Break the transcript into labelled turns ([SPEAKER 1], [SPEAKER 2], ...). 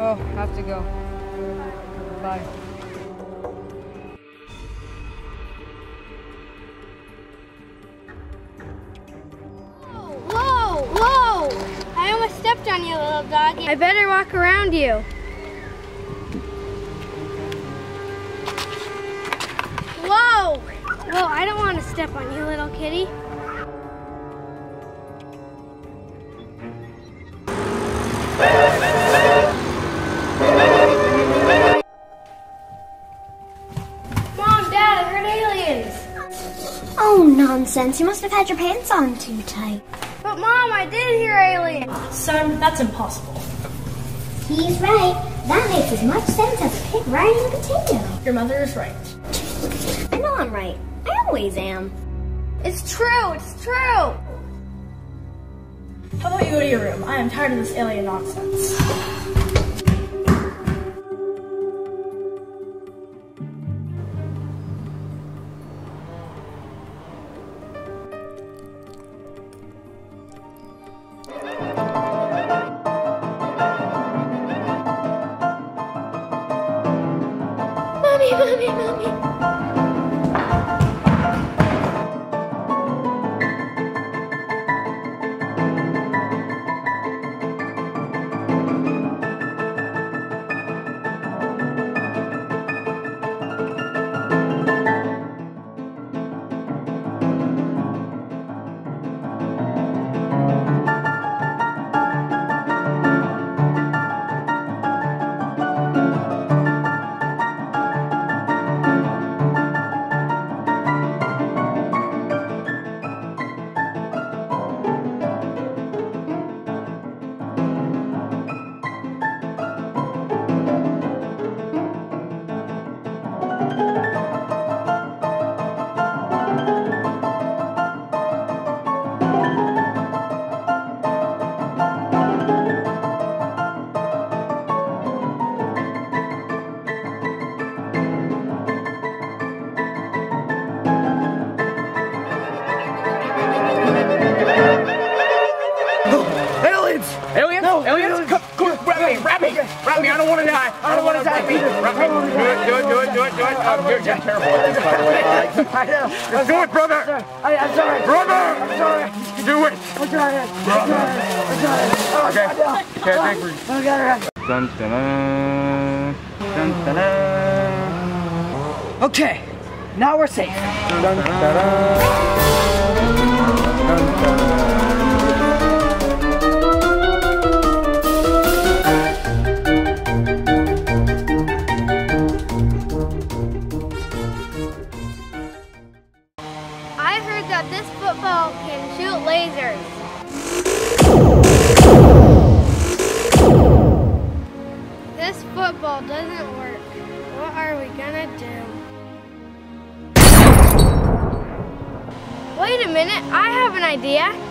[SPEAKER 1] Oh, have to go. Bye.
[SPEAKER 2] Whoa, whoa! I almost stepped on you, little doggy. I better walk around you. Whoa! Whoa, I don't want to step on you, little kitty.
[SPEAKER 3] Nonsense. You must have had your pants on too tight.
[SPEAKER 2] But Mom, I did hear aliens.
[SPEAKER 4] Son, that's impossible.
[SPEAKER 3] He's right. That makes as much sense as a pig riding a potato.
[SPEAKER 4] Your mother is right.
[SPEAKER 3] I know I'm right. I always am.
[SPEAKER 2] It's true, it's true.
[SPEAKER 4] How about you go to your room? I am tired of this alien nonsense.
[SPEAKER 3] Mommy, mommy.
[SPEAKER 5] Do it, do it, do it, do it. Um, you're, you're terrible at this, by the way.
[SPEAKER 6] I know.
[SPEAKER 5] Let's do it, brother.
[SPEAKER 6] I, I'm sorry.
[SPEAKER 5] Brother!
[SPEAKER 6] I'm sorry.
[SPEAKER 5] Do it.
[SPEAKER 6] I'm trying. I'm trying. I'm trying. Oh,
[SPEAKER 5] Okay. Okay, I think we're.
[SPEAKER 6] Oh, God,
[SPEAKER 5] Dun, dun, dun, dun, dun, dun.
[SPEAKER 6] Okay, now we're safe.
[SPEAKER 5] Dun, dun, dun. Dun, dun.
[SPEAKER 2] I that this football can shoot lasers. This football doesn't work. What are we gonna do? Wait a minute, I have an idea.